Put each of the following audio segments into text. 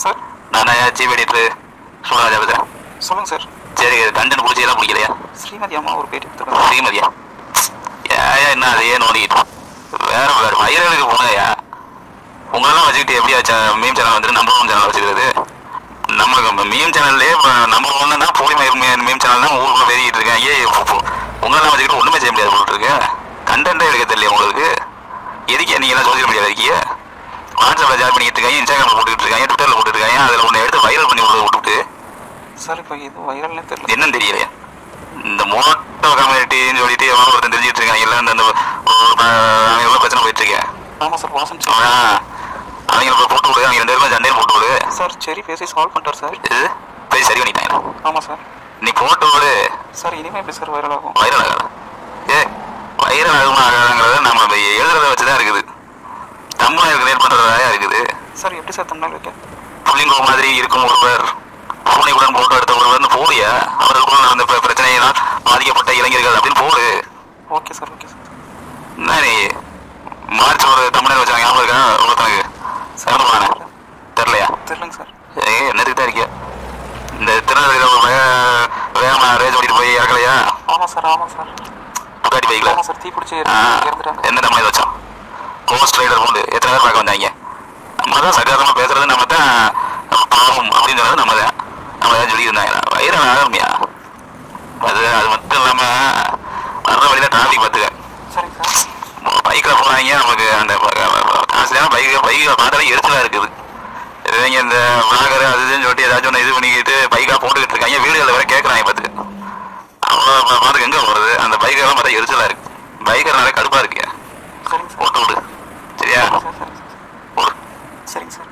Sir? நான் chief editor சுமராஜா பேசுகிறேன் சொல்லுங்க சார். சரி கண்டென்ட் பிடிச்சி எல்லாம் பிடிக்கலையா ஸ்ரீமதி அம்மா ஒரு பேட்டி ஸ்ரீமதியா? ஏயா என்ன அதையே நோண்டிக்கிட்டு வேற வேற வைரலுக்கு போனதையா உங்களெல்லாம் வச்சுக்கிட்டு எப்படியா மீம் சேனல் வந்துட்டு நம்பர் ஒன் சேனல் வச்சுக்கிறது. நம்மளுக்கு மீம் சேனல்லே நம்பர் ஒன்னுனா போலி மீம் சேனல் தான் ஊருக்குள்ள வெளியிட்டு இருக்கேன். ஏ உங்களெல்லாம் வச்சுக்கிட்டு ஒன்றுமே செய்ய முடியாது இருக்கு. கண்டென்ட்டே எடுக்க தெரியல உங்களுக்கு? எதுக்கே நீங்க எல்லாம் சோசியல் மீடியா இருக்கீங்க? வாட்ஸ்அப்பில் ஜாயின் பண்ணிட்டு இருக்காங்க இன்ஸ்டாகிராமில் போட்டுக்கிட்டு இருக்காங்க ட்விட்டரில் போட்டுட்டு இருக்காங்க அதில் ஒன்று எடுத்து வைரல் பண்ணி விட்டு விட்டுட்டு சார் இப்போ எதுவும் வைரல்னே தெரியல. என்னன்னு தெரியலையா இந்த மோட்டோ கம்யூனிட்டின்னு சொல்லிட்டு எவனோ ஒருத்தன் தெரிஞ்சிட்டு இருக்கான் எல்லாம் அவன் எவ்வளோ பிரச்சனை போயிட்டு இருக்கேன் ஆமாம் சார். வாசன் போய் போட்டு விடு அவங்க ரெண்டு பேருமே சண்டையில் போட்டு விடு சார் சரி பேசி சால்வ் பண்ணிட்டார் சார் இது? போய் சரி பண்ணிட்டாங்க. ஆமாம் சார் நீ போட்டு விடு சார் இனிமே எப்படி சார் வைரல் ஆகும்? வைரல் ஆகலாம் ஏ வைரல் ஆகுமா ஆகாதுங்கிறது நம்ம எழுதுறத வச்சு தான் இருக்குது தமிழ் கிரியேட் பண்ணுறதா இருக்குது சார் எப்படி சார் தமிழ் வைக்க புள்ளிங்கோ மாதிரி இருக்கும் ஒருவர். பூனையுடன் போட்டோ எடுத்த ஒருவர்னு போடியா அவர்களுக்குள் நடந்த பிர- பிரச்சனையினால் பாதிக்கப்பட்ட இளைஞர்கள் அப்படின்னு போடு. Okay sir okay sir. என்ன நீ? மார்ச் ஒரு தமிழர் வச்சாங்க ஞாபகம் இருக்கா? ஒருத்தனுக்கு. சேமமான தெரிலையா தெரியலங்க சார். ஏ என்னதுக்கு தான் இருக்கியா? இந்த திருநெல்வேலியில் ஒரு வேக வேகமா ரேஸ் ஓட்டிட்டு போய் இறக்கலையா? ஆமாம் சார் ஆமாம் சார். புகாட்டி பைக்கில் ஆமாம் சார் தீ பிடிச்சி ஆ, இறந்துட்டாங்க எந்த தமிழ் வச்சோம் கோஸ்ட் ரைடர் உண்டு எத்தனை பேர் பார்க்க வந்தாங்க? நம்ம தான் பேசுறது நம்ம தான் பாவம் அப்படின்னு நம்ம தான் நம்ம தான் சொல்லியிருந்தாங்க. வயிறு ஆரம்பியா அது அது மட்டும் இல்லாமல் வர்ற வழியில் டிராஃபிக் பார்த்துக்க. பைக்கில் போனாங்க நமக்கு அந்த காசுலாம் பைக்கு பைக்கில் பார்த்தாலே எரிச்சலாக இருக்குது. இவங்க இந்த வாகர் அது இதுன்னு சொல்லிட்டு ஏதாச்சும் ஒன்று இது பண்ணிக்கிட்டு பைக்காக போட்டுக்கிட்டு இருக்காங்க. வீடுகளில் வேற கேட்குறாங்க பார்த்து அவ்வளோ பார்த்துக்கு எங்கே போகிறது அந்த பைக்கெல்லாம் பார்த்தா எரிச்சலாக இருக்கு. பைக்கர்னால கடுப்பாக இருக்கு சரிங்க சார் போட்டு விடு சரியா சார் சரிங்க சார் போடு சரிங்க சார்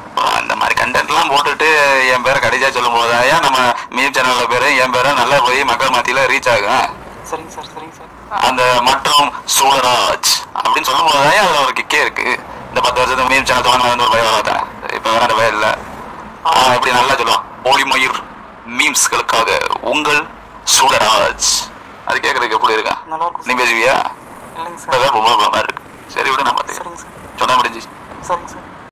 அப்புறம் அந்த மாதிரி கண்டென்ட்லாம் போட்டுட்டு என் பேரை கடைசியாக சொல்லும் போதாயா நம்ம மீம் சேனலில் பேர் என் பேரை நல்லா போய் மக்கள் மத்தியில் ரீச் ஆகும். சரிங்க சார் சரிங்க சார். அந்த மற்றும் சூழராஜ் அப்படின்னு சொல்லும் போதாயா அதில் ஒரு கிக்கே இருக்கு. இந்த பத்து வருஷத்துக்கு மீம் சேனல் வந்து ஒரு பயம் வராதா இப்போ வேற அந்த பயம் இல்லை. இப்படி நல்லா சொல்லுவான். ஒளிமயிர் மீம்ஸ்களுக்காக உங்கள் சூழராஜ் அது கேட்கறதுக்கு எப்படி இருக்கா? நீ பேசுவியா? இல்லைங்க சார். ரொம்ப இருக்கு. சரி விட நான் பார்த்துக்கிறேன். சரிங்க சார். சொன்னா முடிஞ்சு சரிங்க சார்.